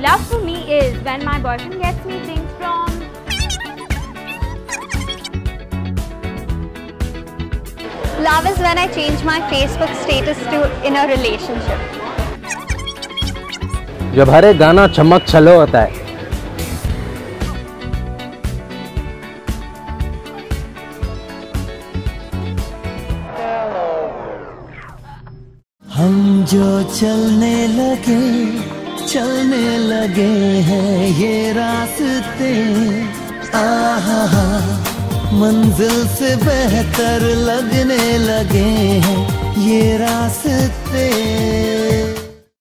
Love for me is when my boyfriend gets me things from Love is when I change my Facebook status to in a relationship. जब हर गाना चमक छलो होता है हम जो चलने लगे चलने लगे हैं ये रास्ते। आहा मंजिल से बेहतर लगने लगे हैं।